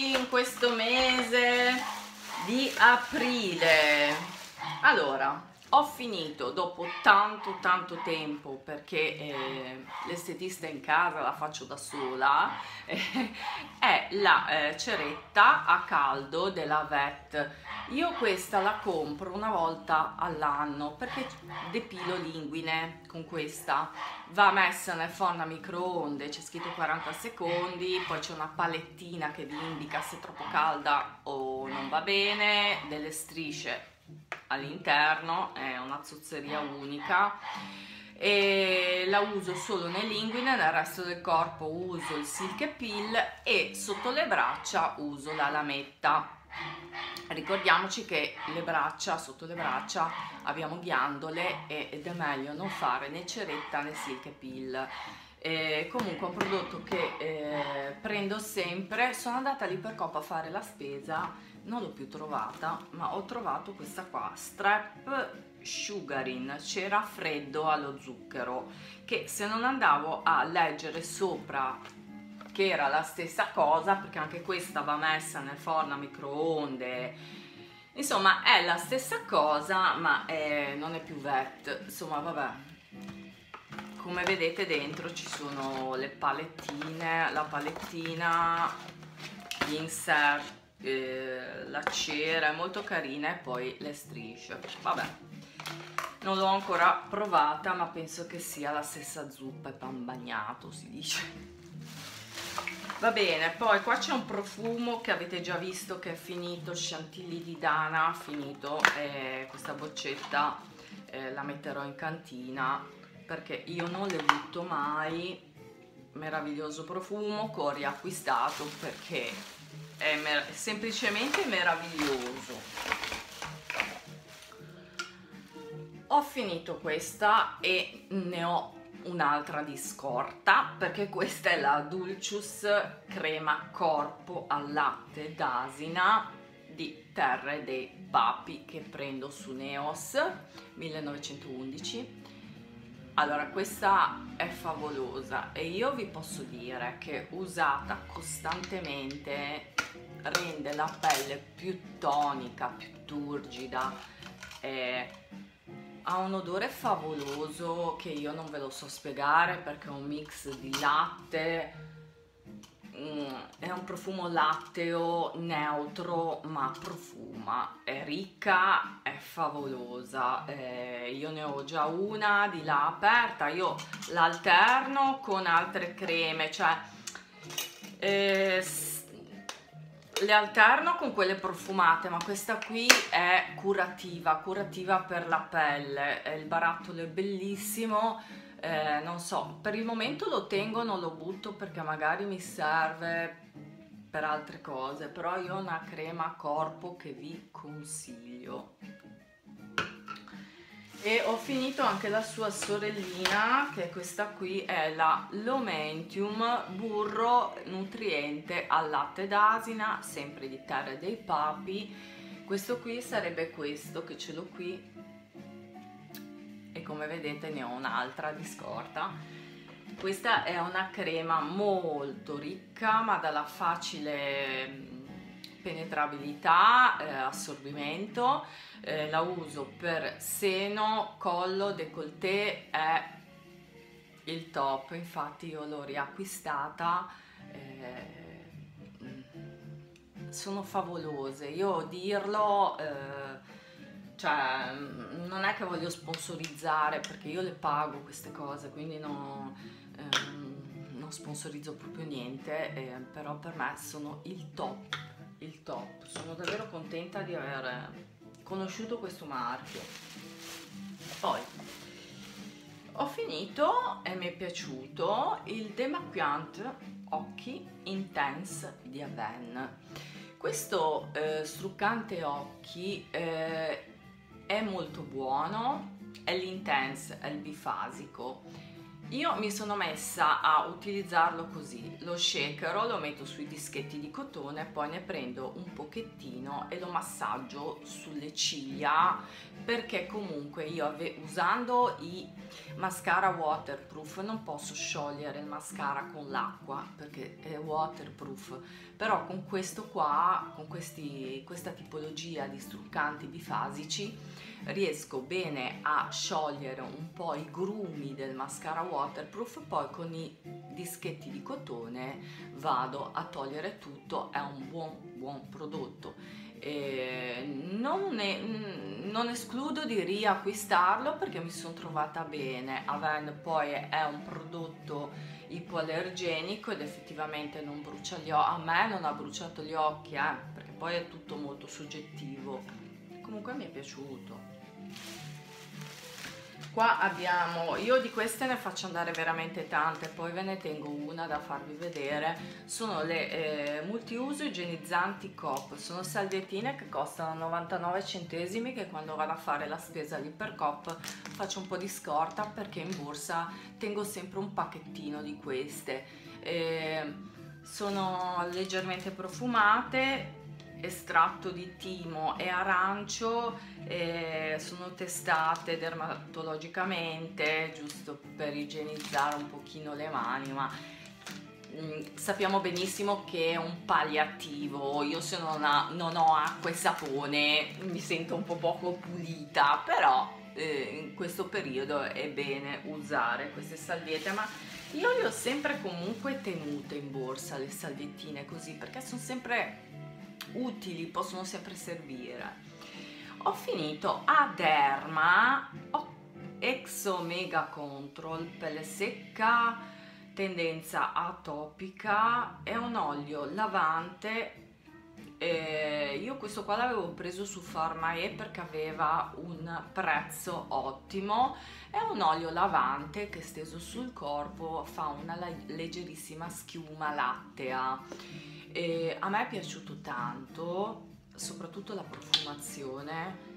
benvenuti in questo mese di aprile. Allora, ho finito dopo tanto tanto tempo perché eh, l'estetista in casa la faccio da sola eh, è la eh, ceretta a caldo della VET. Io questa la compro una volta all'anno perché depilo linguine con questa. Va messa nel forno a microonde c'è scritto 40 secondi poi c'è una palettina che vi indica se è troppo calda o non va bene delle strisce all'interno, è una zozzeria unica e la uso solo nell'inguine, nel resto del corpo uso il silk peel e sotto le braccia uso la lametta. Ricordiamoci che le braccia, sotto le braccia abbiamo ghiandole ed è meglio non fare né ceretta né silk peel. Eh, comunque un prodotto che eh, prendo sempre, sono andata lì per Coppa a fare la spesa non l'ho più trovata ma ho trovato questa qua strap sugarin c'era freddo allo zucchero che se non andavo a leggere sopra che era la stessa cosa perché anche questa va messa nel forno a microonde insomma è la stessa cosa ma è, non è più vet insomma vabbè. Come vedete dentro ci sono le palettine la palettina gli insert eh, la cera è molto carina e poi le strisce. Vabbè non l'ho ancora provata ma penso che sia la stessa zuppa e pan bagnato si dice. Va bene poi qua c'è un profumo che avete già visto che è finito chantilly di Dana finito e questa boccetta eh, la metterò in cantina perché io non le butto mai. Meraviglioso profumo che ho riacquistato perché è mer semplicemente meraviglioso. Ho finito questa e ne ho un'altra di scorta perché questa è la Dulcius crema corpo al latte d'asina di Terre dei Papi che prendo su Neos 1911 allora questa è favolosa e io vi posso dire che usata costantemente rende la pelle più tonica, più turgida, eh, ha un odore favoloso che io non ve lo so spiegare perché è un mix di latte, mm, è un profumo latteo neutro ma profuma, è ricca, è favolosa, eh, io ne ho già una di là aperta, io l'alterno con altre creme, cioè... Eh, le alterno con quelle profumate ma questa qui è curativa curativa per la pelle. Il barattolo è bellissimo eh, non so per il momento lo tengo non lo butto perché magari mi serve per altre cose però io ho una crema corpo che vi consiglio e ho finito anche la sua sorellina che questa qui è la Lomentium burro nutriente al latte d'asina sempre di terra dei papi. Questo qui sarebbe questo che ce l'ho qui. E come vedete ne ho un'altra di scorta. Questa è una crema molto ricca ma dalla facile penetrabilità, eh, assorbimento, eh, la uso per seno, collo, décolleté, è il top, infatti io l'ho riacquistata, eh, sono favolose, io dirlo, eh, cioè non è che voglio sponsorizzare perché io le pago queste cose, quindi ehm, non sponsorizzo proprio niente, eh, però per me sono il top il top. Sono davvero contenta di aver conosciuto questo marchio. Poi ho finito e mi è piaciuto il Demaquant Occhi Intense di Aven. Questo eh, struccante occhi eh, è molto buono è l'intense, è il bifasico io mi sono messa a utilizzarlo così, lo shakero, lo metto sui dischetti di cotone, poi ne prendo un pochettino e lo massaggio sulle ciglia perché comunque io usando i mascara waterproof non posso sciogliere il mascara con l'acqua perché è waterproof, però con questo qua, con questi, questa tipologia di struccanti bifasici riesco bene a sciogliere un po' i grumi del mascara waterproof poi con i dischetti di cotone vado a togliere tutto è un buon buon prodotto. Eh, non, è, non, escludo di riacquistarlo perché mi sono trovata bene. Avendo poi è un prodotto ipoallergenico ed effettivamente non brucia gli occhi a me non ha bruciato gli occhi eh, perché poi è tutto molto soggettivo. Comunque mi è piaciuto qua abbiamo io di queste ne faccio andare veramente tante poi ve ne tengo una da farvi vedere. Sono le eh, multiuso igienizzanti COP sono salviettine che costano 99 centesimi che quando vado a fare la spesa lì per COP faccio un po' di scorta perché in borsa tengo sempre un pacchettino di queste. Eh, sono leggermente profumate estratto di timo e arancio eh, sono testate dermatologicamente giusto per igienizzare un pochino le mani ma mm, sappiamo benissimo che è un palliativo. Io se non, ha, non, ho acqua e sapone mi sento un po' poco pulita però eh, in questo periodo è bene usare queste salviette ma io le ho sempre comunque tenute in borsa le salviettine così perché sono sempre utili, possono sempre servire. Ho finito a Derma, oh, Exo Mega Control, pelle secca, tendenza atopica, è un olio lavante eh, io questo qua l'avevo preso su Pharmae perché aveva un prezzo ottimo è un olio lavante che steso sul corpo fa una leggerissima schiuma lattea e a me è piaciuto tanto, soprattutto la profumazione,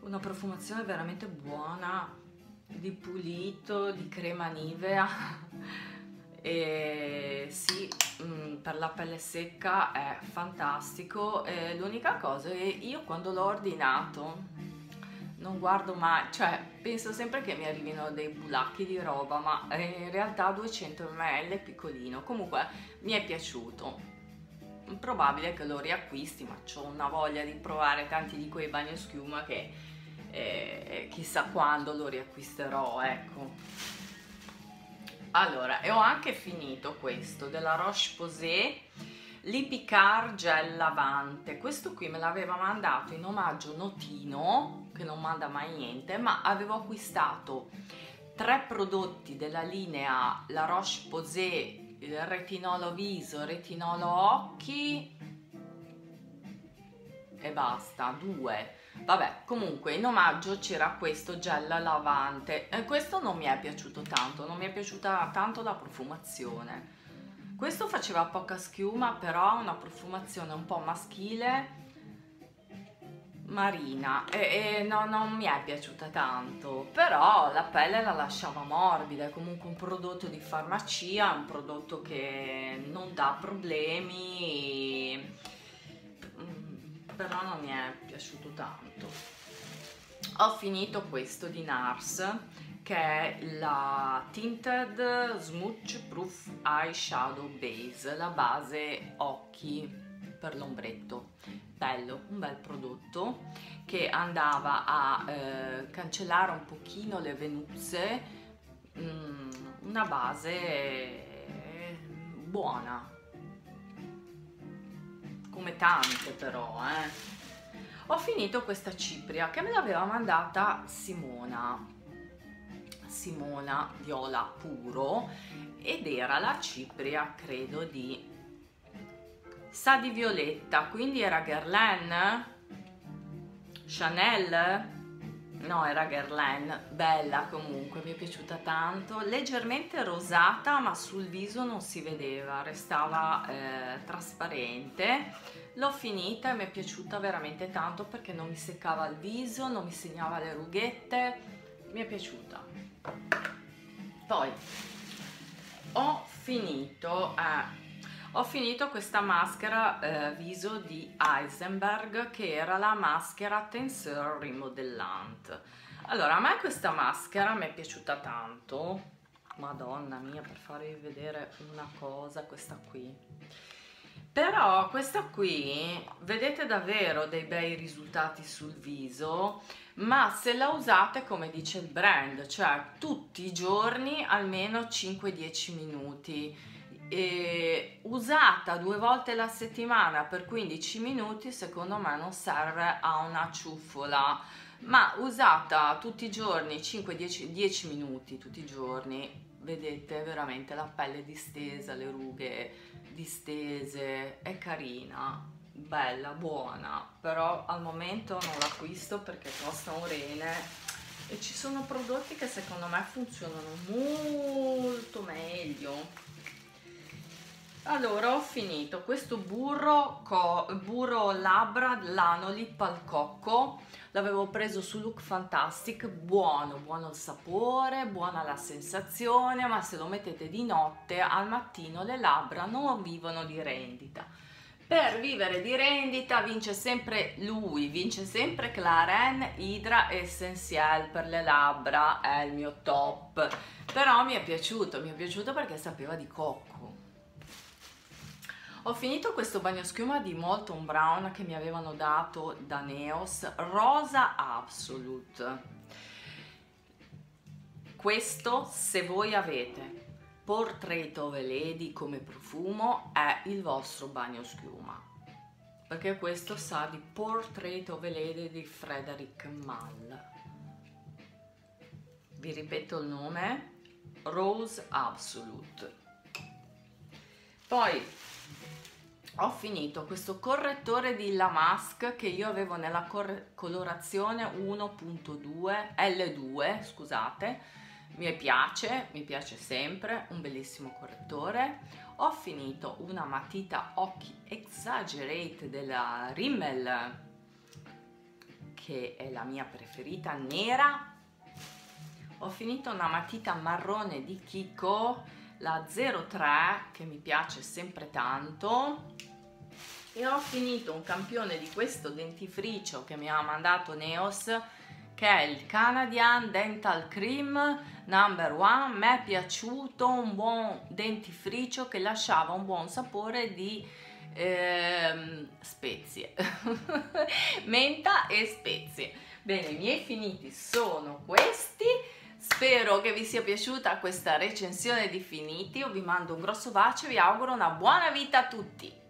una profumazione veramente buona, di pulito, di crema nivea. e sì, mm, per la pelle secca è fantastico. l'unica cosa è che io quando l'ho ordinato non guardo mai, cioè penso sempre che mi arrivino dei bulacchi di roba, ma in realtà 200 ml piccolino. Comunque mi è piaciuto. Probabile che lo riacquisti, ma ho una voglia di provare tanti di quei bagnoschiuma che eh, chissà quando lo riacquisterò, ecco. Allora, e ho anche finito questo della Roche-Posay Lipicar Gel Lavante. Questo qui me l'aveva mandato in omaggio Notino, che non manda mai niente, ma avevo acquistato tre prodotti della linea La Roche-Posay, il retinolo viso, retinolo occhi e basta, due. Vabbè, comunque in omaggio c'era questo gel lavante e questo non mi è piaciuto tanto, non mi è piaciuta tanto la profumazione questo faceva poca schiuma, però ha una profumazione un po' maschile, marina e, e no, non mi è piaciuta tanto, però la pelle la lasciava morbida, è comunque un prodotto di farmacia, un prodotto che non dà problemi, però non mi è piaciuto tanto. Ho finito questo di NARS che è la Tinted Smooch Proof Eyeshadow Base, la base occhi per l'ombretto. Bello, un bel prodotto che andava a eh, cancellare un pochino le venuzze, mm, una base buona, come tante però, eh. Ho finito questa cipria che me l'aveva mandata Simona Simona Viola Puro ed era la cipria credo di sa di violetta quindi era Guerlain? Chanel? No era Guerlain bella comunque mi è piaciuta tanto. Leggermente rosata ma sul viso non si vedeva restava eh, trasparente. L'ho finita e mi è piaciuta veramente tanto perché non mi seccava il viso non mi segnava le rughette. Mi è piaciuta. Poi ho finito eh, ho finito questa maschera eh, viso di Heisenberg che era la maschera Tensor Remodellant allora a me questa maschera mi è piaciuta tanto. Madonna mia per farvi vedere una cosa questa qui. Però questa qui vedete davvero dei bei risultati sul viso? Ma se la usate come dice il brand cioè tutti i giorni almeno 5-10 minuti e usata due volte alla settimana per 15 minuti secondo me non serve a una ciuffola. Ma usata tutti i giorni 5-10 minuti tutti i giorni vedete veramente la pelle distesa le rughe distese. È carina bella buona però al momento non l'acquisto perché costa un rene. E ci sono prodotti che secondo me funzionano molto meglio allora ho finito questo burro, burro labbra Lanolip al cocco l'avevo preso su Look Fantastic buono, buono il sapore buona la sensazione ma se lo mettete di notte al mattino le labbra non vivono di rendita. Per vivere di rendita vince sempre lui, vince sempre Claren Hydra Essential per le labbra, è il mio top. Però mi è piaciuto, mi è piaciuto perché sapeva di cocco ho finito questo bagnoschiuma di Molton Brown che mi avevano dato da Neos, Rosa Absolute. Questo, se voi avete Portrait of a Lady come profumo, è il vostro bagnoschiuma. Perché questo sa di Portrait of a Lady di Frederick Mall. Vi ripeto il nome, Rose Absolute. Poi ho finito questo correttore di La Mask che io avevo nella colorazione 1.2 L2 scusate. Mi piace mi piace sempre un bellissimo correttore. Ho finito una matita occhi exaggerate della Rimmel che è la mia preferita nera. Ho finito una matita marrone di Kiko la 03 che mi piace sempre tanto. E ho finito un campione di questo dentifricio che mi ha mandato Neos che è il Canadian Dental Cream number one. Mi è piaciuto un buon dentifricio che lasciava un buon sapore di ehm, spezie. Menta e spezie. Bene i miei finiti sono questi Spero che vi sia piaciuta questa recensione di Finiti, io vi mando un grosso bacio e vi auguro una buona vita a tutti!